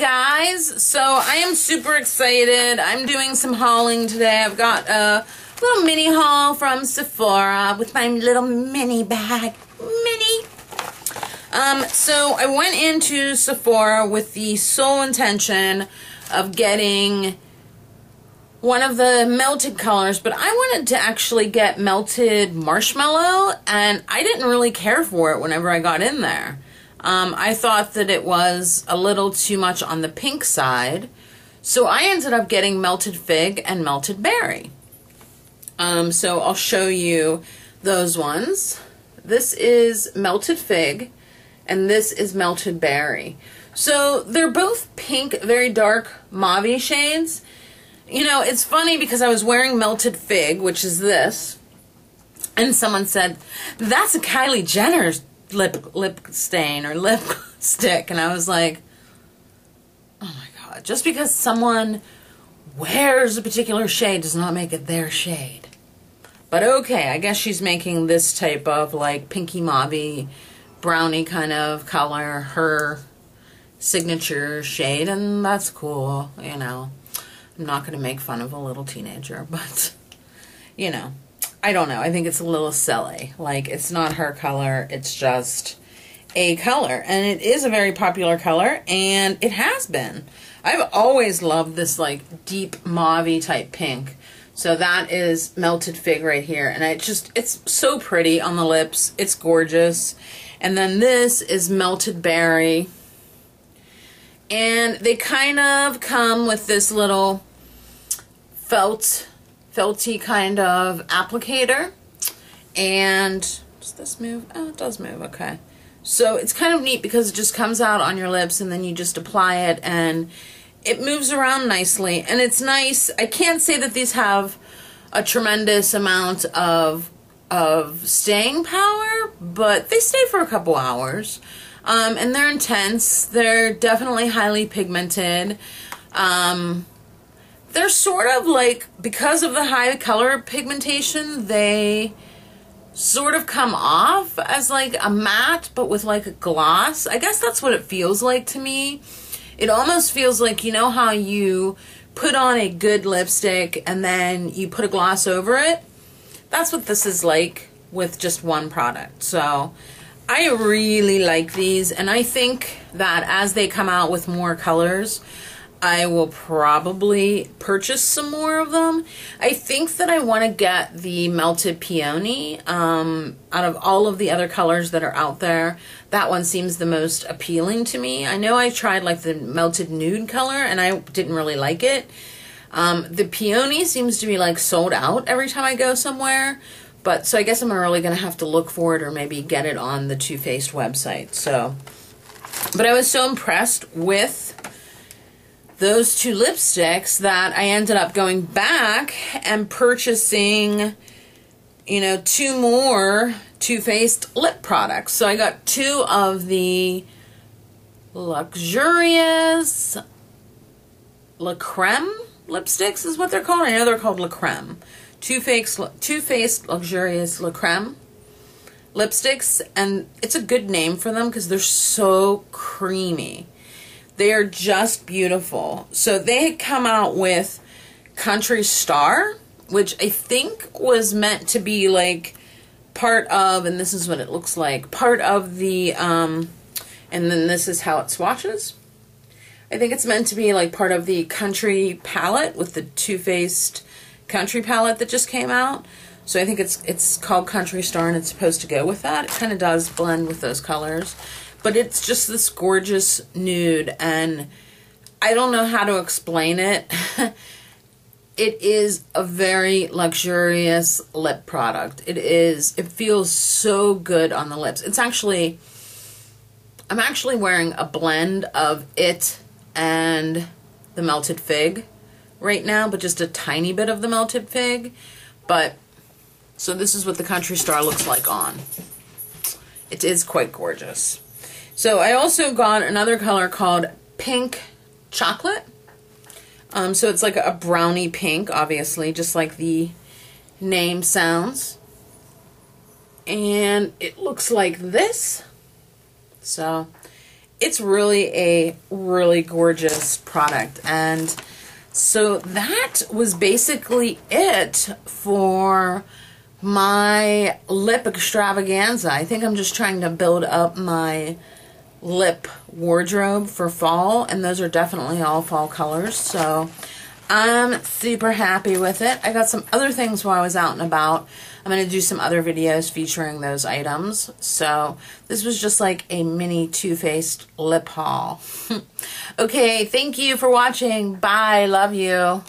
guys, so I am super excited. I'm doing some hauling today. I've got a little mini haul from Sephora with my little mini bag. Mini. Um, so I went into Sephora with the sole intention of getting one of the melted colors, but I wanted to actually get melted marshmallow, and I didn't really care for it whenever I got in there. Um, I thought that it was a little too much on the pink side, so I ended up getting melted fig and melted berry. Um, so I'll show you those ones. This is melted fig, and this is melted berry. So they're both pink, very dark mauve shades. You know, it's funny because I was wearing melted fig, which is this, and someone said, that's a Kylie Jenner's lip lip stain or lipstick and I was like oh my god just because someone wears a particular shade does not make it their shade. But okay I guess she's making this type of like pinky mauve brownie kind of color her signature shade and that's cool you know. I'm not to make fun of a little teenager but you know I don't know. I think it's a little silly. Like, it's not her color. It's just a color. And it is a very popular color, and it has been. I've always loved this, like, deep mauve type pink. So that is Melted Fig right here. And it just, it's so pretty on the lips. It's gorgeous. And then this is Melted Berry. And they kind of come with this little felt felty kind of applicator. And does this move? Oh, it does move. Okay. So it's kind of neat because it just comes out on your lips and then you just apply it and it moves around nicely. And it's nice. I can't say that these have a tremendous amount of of staying power, but they stay for a couple hours. Um, and they're intense. They're definitely highly pigmented. Um, they're sort of like, because of the high color pigmentation, they sort of come off as like a matte, but with like a gloss. I guess that's what it feels like to me. It almost feels like, you know how you put on a good lipstick and then you put a gloss over it? That's what this is like with just one product. So I really like these and I think that as they come out with more colors, I will probably purchase some more of them. I think that I want to get the melted peony. Um, out of all of the other colors that are out there, that one seems the most appealing to me. I know I tried like the melted nude color and I didn't really like it. Um, the peony seems to be like sold out every time I go somewhere. But so I guess I'm really going to have to look for it or maybe get it on the Too Faced website. So, but I was so impressed with those two lipsticks that I ended up going back and purchasing, you know, two more Too Faced lip products. So I got two of the Luxurious La Creme lipsticks is what they're called. I know they're called La Creme. Too Faced, Too Faced Luxurious La Creme lipsticks. And it's a good name for them because they're so creamy. They are just beautiful. So they had come out with Country Star, which I think was meant to be like part of, and this is what it looks like, part of the, um, and then this is how it swatches. I think it's meant to be like part of the country palette with the Too Faced country palette that just came out. So I think it's it's called Country Star and it's supposed to go with that. It kind of does blend with those colors. But it's just this gorgeous nude and I don't know how to explain it. it is a very luxurious lip product. It is, it feels so good on the lips. It's actually, I'm actually wearing a blend of it and the melted fig right now, but just a tiny bit of the melted fig. But, so this is what the Country Star looks like on. It is quite gorgeous. So I also got another color called Pink Chocolate. Um, so it's like a brownie pink, obviously, just like the name sounds. And it looks like this. So it's really a really gorgeous product. And so that was basically it for my lip extravaganza. I think I'm just trying to build up my lip wardrobe for fall and those are definitely all fall colors so I'm super happy with it. I got some other things while I was out and about. I'm going to do some other videos featuring those items. So this was just like a mini Too Faced lip haul. okay, thank you for watching. Bye. Love you.